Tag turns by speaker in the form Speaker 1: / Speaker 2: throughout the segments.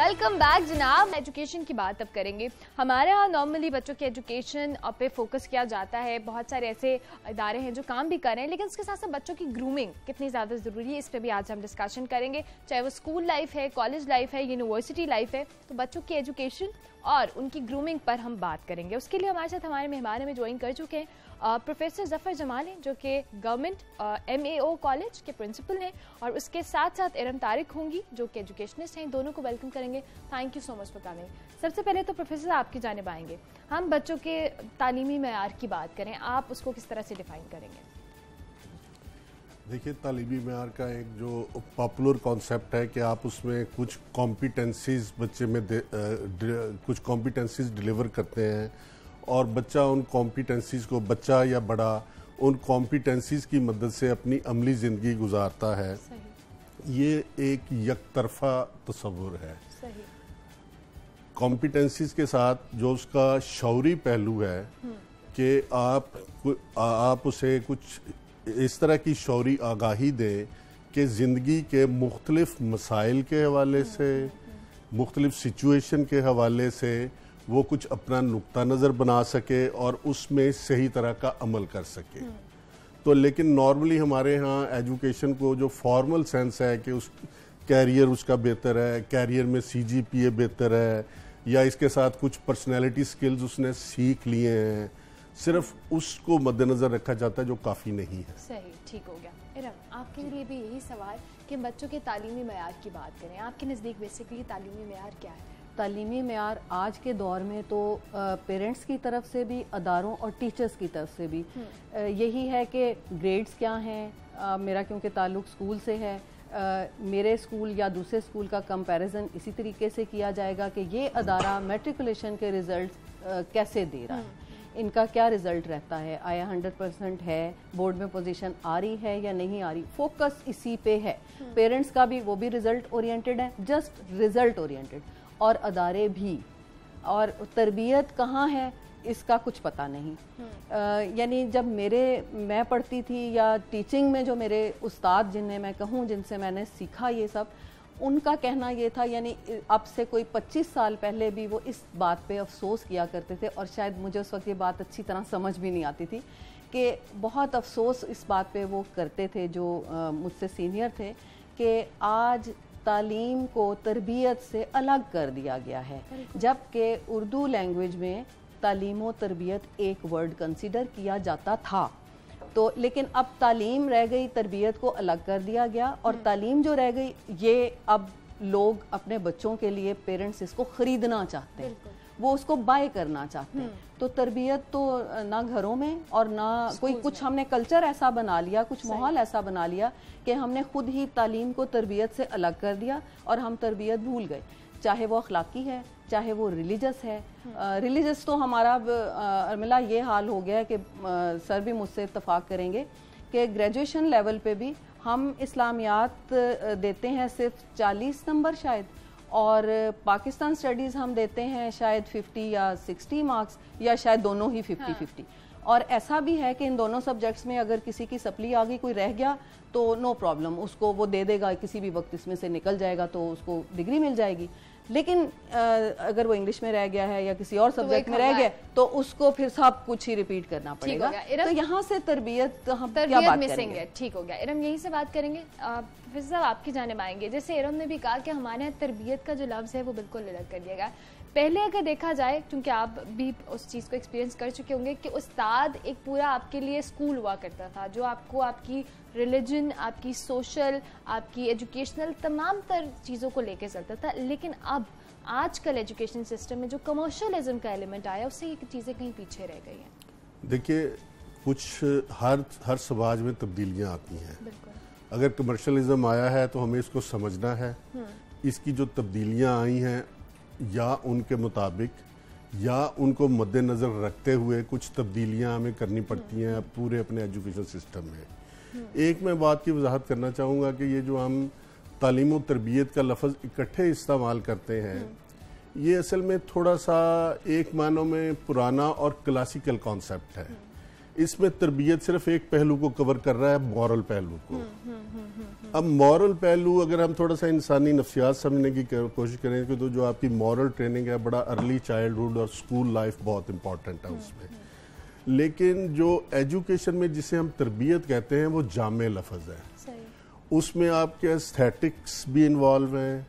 Speaker 1: Welcome back जनाब। Education की बात अब करेंगे। हमारे यहाँ नॉर्मली बच्चों के एजुकेशन पे फोकस किया जाता है। बहुत सारे ऐसे इदारे हैं जो काम भी कर रहे हैं, लेकिन उसके साथ साथ बच्चों की ग्रूमिंग कितनी ज़्यादा ज़रूरी है, इस पर भी आज हम डिस्कशन करेंगे। चाहे वो स्कूल लाइफ है कॉलेज लाइफ है यूनिवर्सिटी लाइफ है तो बच्चों की एजुकेशन और उनकी ग्रूमिंग पर हम बात करेंगे। उसके लिए हमारे साथ हमारे मेहमान हमें ज्वाइन कर चुके हैं। प्रोफेसर जफ़र जमाल हैं जो कि गवर्नमेंट एम कॉलेज के प्रिंसिपल हैं और उसके साथ साथ इरम तारिक होंगी जो कि एजुकेशनिस्ट हैं। दोनों को वेलकम करेंगे। Thank you so much for coming सबसे पहले तो प्रोफेसर आपकी जानब आएँगे। हम बच्चों के तालीमी मैार की बात करें। आप उसको किस तरह से डिफ़ाइन करेंगे?
Speaker 2: देखिए तालीमी मैार का एक जो पॉपुलर कॉन्सेप्ट है कि आप उसमें कुछ कॉम्पिटेंसीज बच्चे में दे, आ, कुछ कॉम्पिटेंसीज डिलीवर करते हैं। और बच्चा उन कॉम्पिटेंसीज को बच्चा या बड़ा उन कॉम्पिटेंसीज की मदद से अपनी अमली ज़िंदगी गुजारता है। ये एक यक तरफा तस्वुर है। कॉम्पिटेंसीज के साथ जो उसका शौरी पहलू है हम्म। कि आप आप उसे कुछ इस तरह की शौरी आगाही दें कि ज़िंदगी के मुख्तलिफ़ मसाइल के हवाले हम्म, से हम्म, मुख्तलिफ़ सिचुएशन के हवाले से वो कुछ अपना नुकता नज़र बना सके और उसमें सही तरह का अमल कर सके। तो लेकिन नॉर्मली हमारे यहाँ एजुकेशन को जो फॉर्मल सेंस है कि उस कैरियर उसका बेहतर है कैरियर में सी जी पी ए बेहतर है या इसके साथ कुछ पर्सनैलिटी स्किल्स उसने सीख लिए हैं सिर्फ़ उसको मद्देनज़र रखा जाता है जो काफ़ी नहीं है।
Speaker 1: सही ठीक हो गया। इरम आपके लिए भी यही सवाल कि बच्चों के तालीमी मैार की बात करें। आपके नज़दीक बेसिकली तालीमी मैार क्या है?
Speaker 3: तालीमी मैार आज के दौर में तो पेरेंट्स की तरफ़ से भी अदारों और टीचर्स की तरफ़ से भी हम्म। यही है कि ग्रेड्स क्या हैं मेरा क्योंकि ताल्लुक़ स्कूल से है आ, मेरे स्कूल या दूसरे स्कूल का कंपैरिजन इसी तरीके से किया जाएगा कि ये अदारा मेट्रिकुलेशन के रिज़ल्ट कैसे दे रहा है हम्म। इनका क्या रिज़ल्ट रहता है आया हंड्रेड परसेंट है बोर्ड में पोजीशन आ रही है या नहीं आ रही फोकस इसी पे है पेरेंट्स हम्म। का भी वो भी रिज़ल्ट ओरिएंटेड है जस्ट रिज़ल्ट ओरिएंटेड और अदारे भी और तरबियत कहाँ है इसका कुछ पता नहीं हम्म। यानी जब मेरे मैं पढ़ती थी या टीचिंग में जो मेरे उस्ताद जिन्हें मैं कहूँ जिनसे मैंने सीखा ये सब उनका कहना ये था यानी अब से कोई 25 साल पहले भी वो इस बात पे अफसोस किया करते थे और शायद मुझे उस वक्त ये बात अच्छी तरह समझ भी नहीं आती थी कि बहुत अफसोस इस बात पे वो करते थे जो मुझसे सीनियर थे कि आज तालीम को तरबियत से अलग कर दिया गया है जबकि उर्दू लैंग्वेज में तालीम व तरबियत एक वर्ड कंसिडर किया जाता था। तो लेकिन अब तालीम रह गई तरबियत को अलग कर दिया गया और हम्म। तालीम जो रह गई ये अब लोग अपने बच्चों के लिए पेरेंट्स इसको ख़रीदना चाहते हैं। वो उसको बाय करना चाहते हैं। हम्म। तो तरबियत तो ना घरों में और ना कोई कुछ हमने कल्चर ऐसा बना लिया कुछ माहौल ऐसा बना लिया कि हमने खुद ही तालीम को तरबियत से अलग कर दिया और हम तरबियत भूल गए। चाहे वो अखलाकी है चाहे वो रिलीजस है। रिलीजस हम्म। तो हमारा अरमिला ये हाल हो गया है कि सर भी मुझसे इतफाक़ करेंगे कि ग्रेजुएशन लेवल पे भी हम इस्लामियात देते हैं सिर्फ़ 40 नंबर शायद। और पाकिस्तान स्टडीज़ हम देते हैं शायद 50 या 60 मार्क्स या शायद दोनों ही 50 हाँ। 50 और ऐसा भी है कि इन दोनों सब्जेक्ट्स में अगर किसी की सप्ली आ गई कोई रह गया तो नो प्रॉब्लम उसको वो दे देगा किसी भी वक्त इसमें से निकल जाएगा तो उसको डिग्री मिल जाएगी लेकिन अगर वो इंग्लिश में रह गया है या किसी और सब्जेक्ट तो में रह गया तो उसको फिर सब कुछ ही रिपीट करना पड़ेगा। तो यहाँ से तरबियत हम क्या बात मिसिंग है।
Speaker 1: ठीक हो गया। इरम यहीं से बात करेंगे। फिर साहब आपकी जाने आएँगे। जैसे इरम ने भी कहा कि हमारे यहाँ तरबियत का जो लफ्ज़ है वो बिल्कुल अलग कर दिया गया। पहले अगर देखा जाए क्योंकि आप भी उस चीज़ को एक्सपीरियंस कर चुके होंगे कि उस्ताद एक पूरा आपके लिए स्कूल हुआ करता था जो आपको आपकी रिलीजन आपकी सोशल आपकी एजुकेशनल तमाम तर चीज़ों को लेकर चलता था लेकिन अब आजकल एजुकेशन सिस्टम में जो कमर्शलिज्म का एलिमेंट आया उससे ये चीज़ें कहीं पीछे रह गई हैं।
Speaker 2: देखिए कुछ हर हर समाज में तब्दीलियाँ आती हैं। अगर कमर्शलिज्म आया है तो हमें इसको समझना है। हम्म। इसकी जो तब्दीलियाँ आई हैं या उनके मुताबिक या उनको मद्देनज़र रखते हुए कुछ तब्दीलियाँ हमें करनी पड़ती हैं पूरे अपने एजुकेशन सिस्टम में। एक मैं बात की वजाहत करना चाहूँगा कि ये जो हम तालीम तरबियत का लफज इकट्ठे इस्तेमाल करते हैं, ये असल में थोड़ा सा एक मानों में पुराना और क्लासिकल कॉन्सेप्ट है। इसमें तरबियत सिर्फ़ एक पहलू को कवर कर रहा है मॉरल पहलू को। अब मॉरल पहलू अगर हम थोड़ा सा इंसानी नफ्सियात समझने की कोशिश करें तो जो आपकी मॉरल ट्रेनिंग है, बड़ा अर्ली चाइल्डहुड और स्कूल लाइफ बहुत इंपॉर्टेंट है उसमें। लेकिन जो एजुकेशन में जिसे हम तरबियत कहते हैं वो जाम लफज है उसमें आपके एस्थेटिक्स भी इन्वॉल्व हैं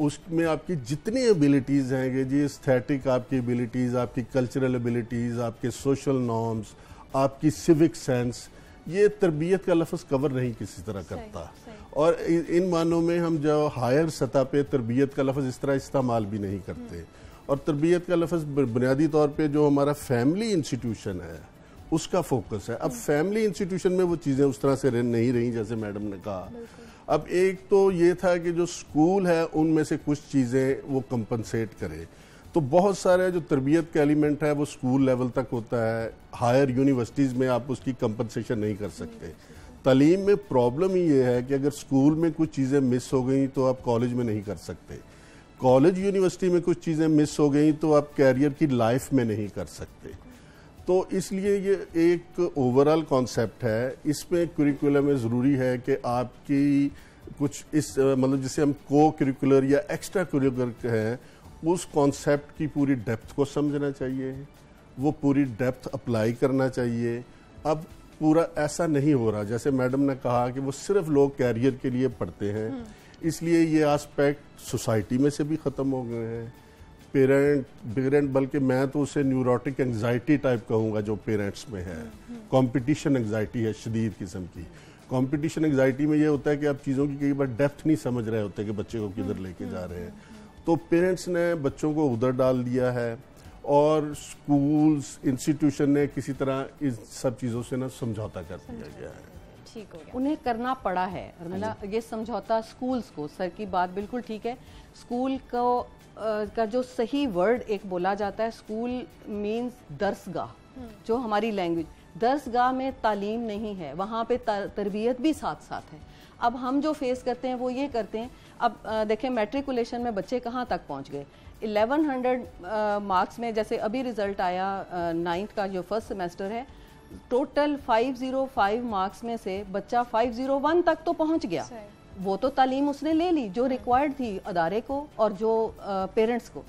Speaker 2: उसमें आपकी जितनी एबिलिटीज़ हैं कि जी एस्थेटिक आपकी एबिलिटीज़ आपकी कल्चरल एबिलिटीज़ आपके सोशल नॉर्म्स आपकी सिविक सेंस ये तरबियत का लफ्ज़ कवर नहीं किसी तरह करता सही, सही। और इन मानों में हम जो हायर सतह पे तरबियत का लफ्ज़ इस तरह इस्तेमाल भी नहीं करते। और तरबियत का लफ्ज़ बुनियादी तौर पर जो हमारा फैमिली इंस्टीट्यूशन है उसका फोकस है। अब फैमिली। इंस्टीट्यूशन में वो चीज़ें उस तरह से नहीं रही जैसे मैडम ने कहा। अब एक तो ये था कि जो स्कूल है उनमें से कुछ चीज़ें वो कंपनसेट करे। तो बहुत सारे जो तरबियत का एलिमेंट है वो स्कूल लेवल तक होता है। हायर यूनिवर्सिटीज़ में आप उसकी कंपनसेशन नहीं कर सकते। तलीम में प्रॉब्लम ही ये है कि अगर स्कूल में कुछ चीज़ें मिस हो गई तो आप कॉलेज में नहीं कर सकते। कॉलेज यूनिवर्सिटी में कुछ चीज़ें मिस हो गई तो आप कैरियर की लाइफ में नहीं कर सकते। तो इसलिए ये एक ओवरऑल कॉन्सेप्ट है। इसमें कुरिकुलम में ज़रूरी है कि आपकी कुछ इस मतलब जिसे हम को करिकुलर या एक्स्ट्रा करिकुलर हैं उस कॉन्सेप्ट की पूरी डेप्थ को समझना चाहिए। वो पूरी डेप्थ अप्लाई करना चाहिए। अब पूरा ऐसा नहीं हो रहा। जैसे मैडम ने कहा कि वो सिर्फ़ लोग कैरियर के लिए पढ़ते हैं। हम्म। इसलिए ये आस्पेक्ट सोसाइटी में से भी ख़त्म हो गए हैं। पेरेंट पेरेंट बल्कि मैं तो उसे न्यूरोटिक एंजाइटी टाइप कहूँगा जो पेरेंट्स में है। कंपटीशन एंजाइटी है शदीद किस्म की। कंपटीशन एंजाइटी में ये होता है कि आप चीज़ों की कई बार डेप्थ नहीं समझ रहे होते कि बच्चे को किधर लेके जा रहे हैं। तो पेरेंट्स ने बच्चों को उधर डाल दिया है और स्कूल्स इंस्टीट्यूशन ने किसी तरह इन सब चीज़ों से ना समझौता कर दिया गया है।
Speaker 3: ठीक हो गया। उन्हें करना पड़ा है। मतलब ये समझौता स्कूल्स को सर की बात बिल्कुल ठीक है। स्कूल को का जो सही वर्ड एक बोला जाता है स्कूल मीन्स दर्सगाह हम्म। जो हमारी लैंग्वेज दर्सगाह में तालीम नहीं है वहाँ पे तरबियत भी साथ साथ है। अब हम जो फेस करते हैं वो ये करते हैं अब देखें मेट्रिकुलेशन में बच्चे कहाँ तक पहुँच गए? 1100 मार्क्स में जैसे अभी रिज़ल्ट आया नाइन्थ का जो फ़र्स्ट सेमेस्टर है टोटल 505 मार्क्स में से बच्चा 501 तक तो पहुँच गया। वो तो तालीम उसने ले ली जो रिक्वायर्ड थी अदारे को और जो पेरेंट्स को।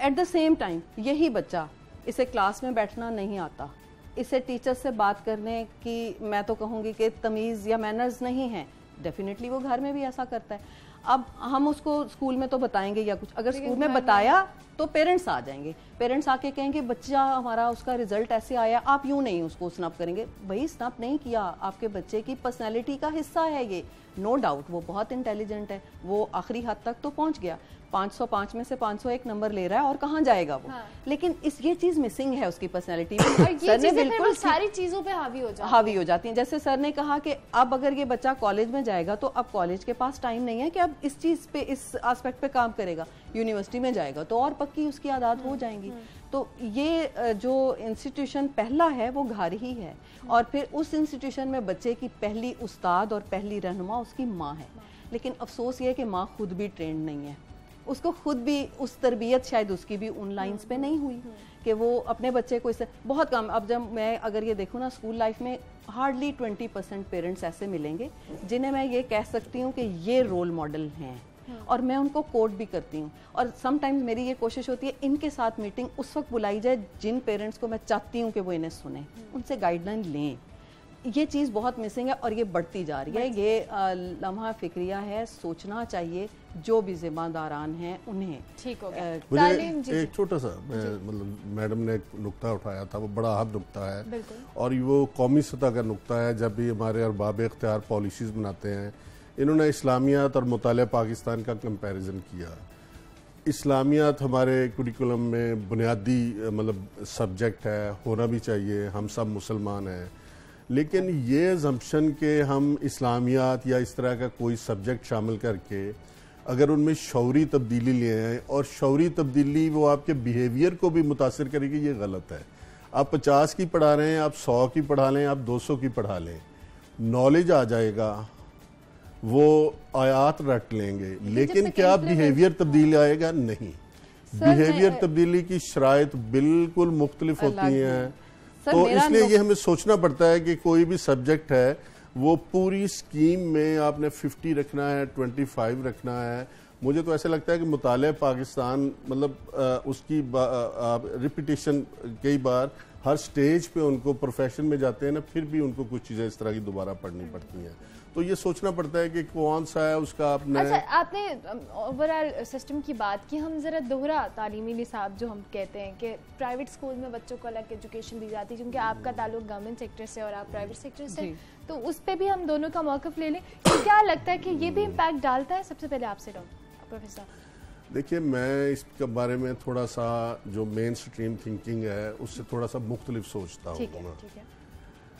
Speaker 3: एट द सेम टाइम यही बच्चा इसे क्लास में बैठना नहीं आता। इसे टीचर से बात करने की मैं तो कहूँगी कि तमीज़ या मैनर्स नहीं है। डेफिनेटली वो घर में भी ऐसा करता है। अब हम उसको स्कूल में तो बताएँगे या कुछ। अगर स्कूल में बताया तो पेरेंट्स आ जाएँगे। पेरेंट्स आके कहेंगे बच्चा हमारा उसका रिज़ल्ट ऐसे आया आप यूँ नहीं उसको स्नप करेंगे। भाई स्नप नहीं किया। आपके बच्चे की पर्सनैलिटी का हिस्सा है ये। नो no डाउट वो बहुत इंटेलिजेंट है। वो आखिरी हद तक तो पहुँच गया। 505 में से 501 नंबर ले रहा है और कहाँ जाएगा वो? हाँ। लेकिन इस ये चीज़ मिसिंग है उसकी पर्सनैलिटी में।
Speaker 1: सर ने बिल्कुल सारी चीज़ों पे हावी हो जाती
Speaker 3: हावी हो। जाती है। जैसे सर ने कहा कि अब अगर ये बच्चा कॉलेज में जाएगा तो अब कॉलेज के पास टाइम नहीं है कि अब इस चीज़ पे इस एस्पेक्ट पे काम करेगा। यूनिवर्सिटी में जाएगा तो और पक्की उसकी आदात हो हम्म, जाएँगी। हम्म। तो ये जो इंस्टीट्यूशन पहला है वो घर ही है। और फिर उस इंस्टीट्यूशन में बच्चे की पहली उस्ताद और पहली रहनुमा उसकी माँ है। लेकिन अफसोस ये है कि माँ खुद भी ट्रेंड नहीं है। उसको खुद भी उस तरबियत शायद उसकी भी उन लाइंस पे नहीं हुई कि वो अपने बच्चे को इससे बहुत कम अब जब मैं अगर ये देखूँ ना स्कूल लाइफ में हार्डली ट्वेंटी परसेंट पेरेंट्स ऐसे मिलेंगे जिन्हें मैं ये कह सकती हूँ कि ये रोल मॉडल हैं। और मैं उनको कोट भी करती हूँ। और समटाइम्स मेरी ये कोशिश होती है इनके साथ मीटिंग उस वक्त बुलाई जाए जिन पेरेंट्स को मैं चाहती हूँ कि वो इन्हें सुने। उनसे गाइडलाइन लें। ये चीज़ बहुत मिसिंग है और ये बढ़ती जा रही है। ये लम्हा फिक्रिया है सोचना चाहिए जो भी जिम्मेदारान हैं उन्हें।
Speaker 1: ठीक हो गया।
Speaker 2: एक छोटा सा मतलब मैडम ने एक नुकता उठाया था वो बड़ा अहम नुकता है। और वो कौमी सतह का नुकता है जब भी हमारे अरबाब इख्तियार पॉलिसीज़ बनाते हैं इन्होंने इस्लामियात और मुताल पाकिस्तान का कंपैरिजन किया। इस्लामियात हमारे कुरिकुलम में बुनियादी मतलब सब्जेक्ट है, होना भी चाहिए, हम सब मुसलमान हैं। लेकिन ये जम्पन के हम इस्लामियात या इस तरह का कोई सब्जेक्ट शामिल करके अगर उनमें शौरी तब्दीली ले आए और शौरी तब्दीली वो आपके बिहेवियर को भी मुतासर करेगी ये गलत है। आप पचास की पढ़ा रहे हैं, आप सौ की पढ़ा लें, आप दो सौ की पढ़ा लें। नॉलेज आ जाएगा वो आयात रट लेंगे। लेकिन क्या बिहेवियर तब्दील आएगा? नहीं। बिहेवियर तब्दीली की शराय बिल्कुल मुख्तलिफ़ होती हैं। तो इसलिए ये हमें सोचना पड़ता है कि कोई भी सब्जेक्ट है वो पूरी स्कीम में आपने 50 रखना है 25 रखना है। मुझे तो ऐसा लगता है कि मुताल पाकिस्तान मतलब उसकी रिपीटेशन कई बार हर स्टेज पे उनको प्रोफेशन में जाते हैं ना फिर भी उनको कुछ चीज़ें इस तरह की दोबारा पढ़नी पड़ती हैं। तो ये सोचना पड़ता है कि कौन सा है उसका आपने
Speaker 1: अच्छा आपने ओवरऑल सिस्टम की बात की हम ज़रा दोहरा तालीमी निसाब जो हम कहते हैं कि प्राइवेट स्कूल में बच्चों को अलग एजुकेशन दी जाती है क्योंकि आपका ताल्लुक गवर्नमेंट सेक्टर से और आप प्राइवेट सेक्टर से तो उस पर भी हम दोनों का मौकफ ले लें। तो क्या लगता है कि ये भी इम्पैक्ट डालता है? सबसे पहले आपसे डॉक्टर प्रोफेसर
Speaker 2: देखिए मैं इसके बारे में थोड़ा सा जो मेन स्ट्रीम थिंकिंग है उससे थोड़ा सा मुख्तलिफ़ सोचता हूँ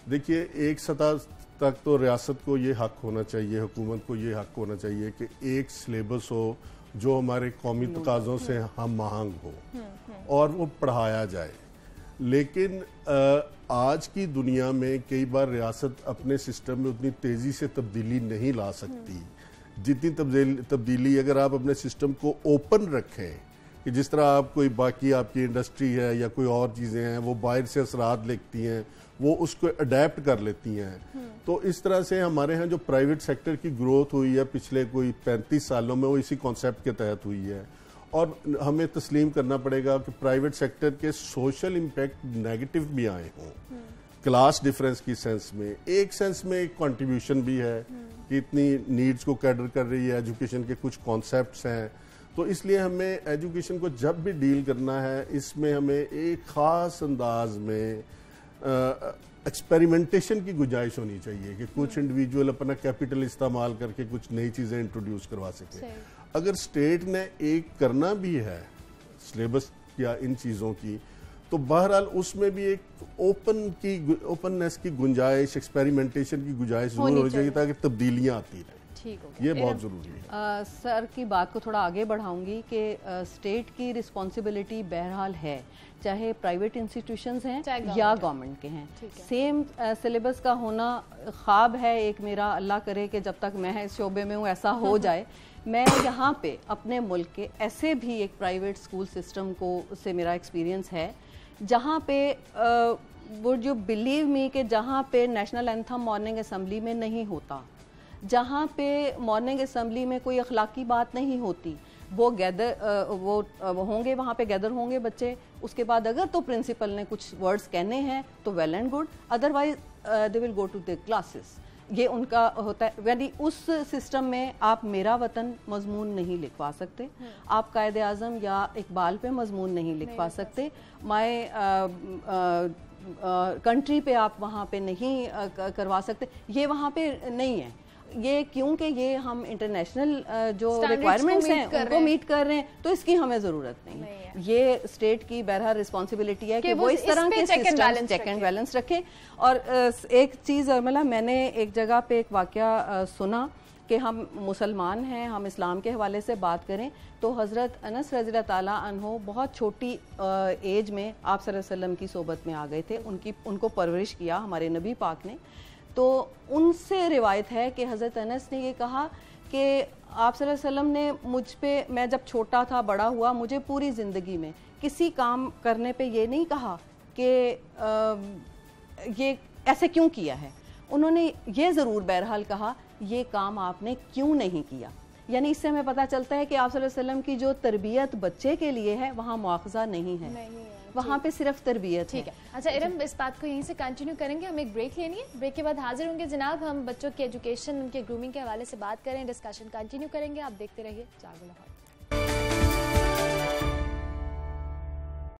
Speaker 2: देखिए एक सतह तक तो रियासत को ये हक होना चाहिए हुकूमत को ये हक होना चाहिए कि एक सिलेबस हो जो हमारे कौमी तकाज़ों से हम महंग हो हम्म, हम्म। और वो पढ़ाया जाए। लेकिन आज की दुनिया में कई बार रियासत अपने सिस्टम में उतनी तेज़ी से तब्दीली नहीं ला सकती। जितनी तब्दीली अगर आप अपने सिस्टम को ओपन रखें कि जिस तरह आप कोई बाकी आपकी इंडस्ट्री है या कोई और चीज़ें हैं वो बाहर से असरात लिखती हैं वो उसको अडेप्ट कर लेती हैं हम्म। तो इस तरह से हमारे यहाँ जो प्राइवेट सेक्टर की ग्रोथ हुई है पिछले कोई पैंतीस सालों में वो इसी कॉन्सेप्ट के तहत हुई है और हमें तस्लीम करना पड़ेगा कि प्राइवेट सेक्टर के सोशल इम्पेक्ट नेगेटिव भी आए हों क्लास हम्म। डिफरेंस की सेंस में एक सेंस में एक कॉन्ट्रीब्यूशन भी है हम्म। कि इतनी नीड्स को कैडर कर रही है एजुकेशन के कुछ कॉन्सेप्ट्स हैं। तो इसलिए हमें एजुकेशन को जब भी डील करना है इसमें हमें एक ख़ास अंदाज में एक्सपेरिमेंटेशन की गुंजाइश होनी चाहिए कि कुछ इंडिविजुअल अपना कैपिटल इस्तेमाल करके कुछ नई चीज़ें इंट्रोड्यूस करवा सके। अगर स्टेट ने एक करना भी है सिलेबस या इन चीज़ों की तो बहरहाल उसमें भी एक ओपन की ओपननेस की गुंजाइश एक्सपेरिमेंटेशन की गुंजाइश ज़रूर हो जाएगी ताकि तब्दीलियाँ आती रहें। ये बहुत ज़रूरी है।
Speaker 3: आ, सर की बात को थोड़ा आगे बढ़ाऊँगी कि स्टेट की रिस्पॉन्सिबिलिटी बहरहाल है चाहे प्राइवेट इंस्टीट्यूशंस हैं या गवर्नमेंट के हैं। सेम सिलेबस का होना ख्वाब है एक मेरा अल्लाह करे कि जब तक मैं इस शोबे में हूँ ऐसा हो जाए। मैं यहाँ पे अपने मुल्क के ऐसे भी एक प्राइवेट स्कूल सिस्टम को से मेरा एक्सपीरियंस है जहाँ पे वो जो बिलीव मी कि जहाँ पे नेशनल एंथम मॉर्निंग असम्बली में नहीं होता? जहाँ पे मॉर्निंग असम्बली में कोई अखलाकी बात नहीं होती वो गैदर वो होंगे वहाँ पे गैदर होंगे बच्चे उसके बाद अगर तो प्रिंसिपल ने कुछ वर्ड्स कहने हैं तो well and good otherwise they will go to the classes ये उनका होता है यानी उस सिस्टम में आप मेरा वतन मजमून नहीं लिखवा सकते। हम्म। आप कायद आज़म या इकबाल पे मजमून नहीं लिखवा सकते। माए कंट्री पे आप वहाँ पे नहीं करवा सकते। ये वहाँ पे नहीं है। ये क्योंकि ये हम इंटरनेशनल जो रिक्वायरमेंट्स हैं उनको मीट कर रहे हैं तो इसकी हमें ज़रूरत नहीं, नहीं है। ये स्टेट की बहरहाल रिस्पॉन्सिबिलिटी है कि, कि वो इस तरह के चेक एंड बैलेंस रखे। और एक चीज़ अरमला मैंने एक जगह पे एक वाक्य सुना कि हम मुसलमान हैं हम इस्लाम के हवाले से बात करें तो हज़रत अनस रज़ी तहो बहुत छोटी एज में आप वसल्लम की सोबत में आ गए थे। उनकी उनको परवरिश किया हमारे नबी पाक ने तो उनसे रिवायत है कि हज़रत अनस ने ये कहा कि आप वसल्लम ने मुझ पे, मैं जब छोटा था, बड़ा हुआ, मुझे पूरी ज़िंदगी में किसी काम करने पे ये नहीं कहा कि ये ऐसे क्यों किया है। उन्होंने ये ज़रूर बहरहाल कहा, ये काम आपने क्यों नहीं किया? यानी इससे हमें पता चलता है कि आप वसल्लम की जो तरबियत बच्चे के लिए है, वहाँ मुआवजा नहीं है। नहीं है। वहाँ पे सिर्फ़ तरबियत
Speaker 1: ठीक है। अच्छा इरम इस बात को यहीं से कंटिन्यू करेंगे हम एक ब्रेक लेनी है। ब्रेक के बाद हाजिर होंगे जनाब हम बच्चों की एजुकेशन उनके ग्रूमिंग के हवाले से बात करें डिस्कशन कंटिन्यू करेंगे आप देखते रहिए जागो लाहौर।